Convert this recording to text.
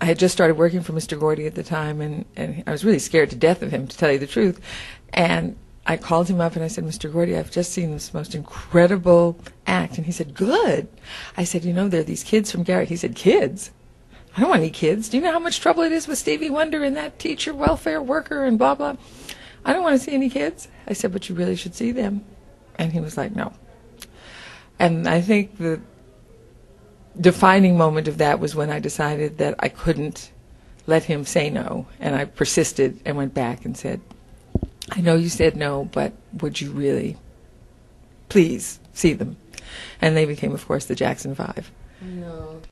I had just started working for Mr. Gordy at the time, and, and I was really scared to death of him, to tell you the truth. And I called him up and I said, Mr. Gordy, I've just seen this most incredible act. And he said, Good. I said, You know, there are these kids from Gary. He said, Kids? I don't want any kids. Do you know how much trouble it is with Stevie Wonder and that teacher, welfare worker, and blah, blah? I don't want to see any kids. I said, But you really should see them. And he was like, No. And I think the defining moment of that was when I decided that I couldn't let him say no. And I persisted and went back and said, I know you said no, but would you really please see them? And they became, of course, the Jackson Five. No.